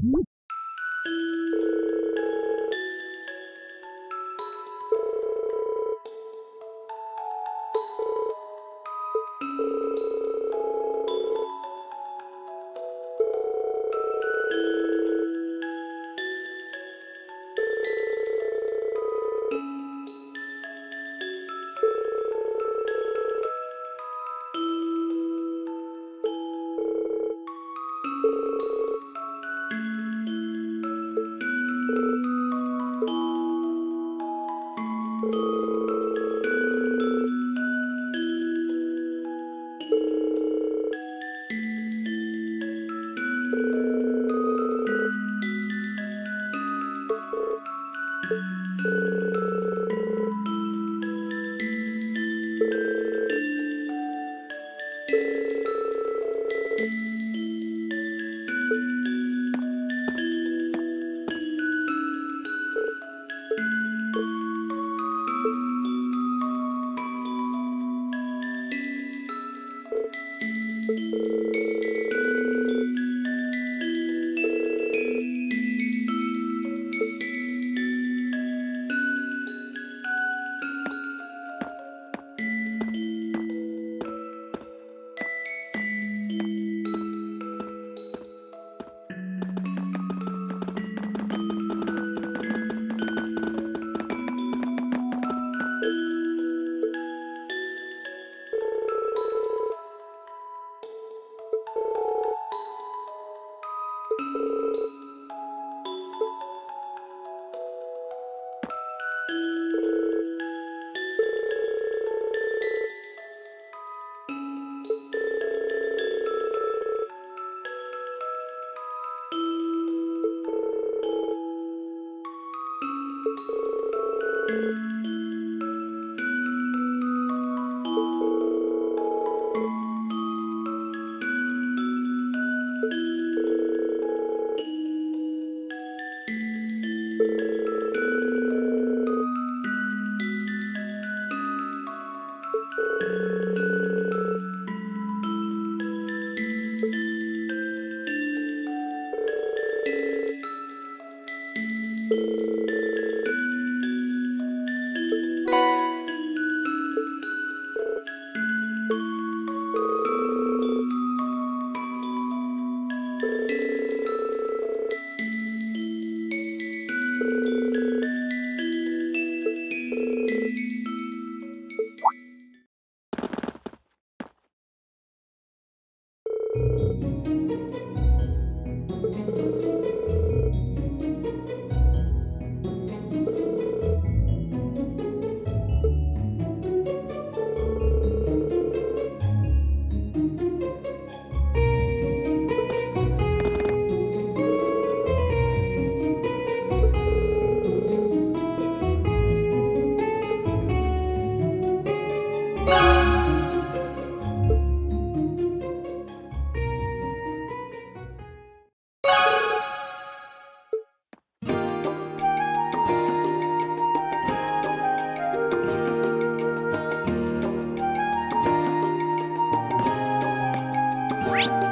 you you Bye.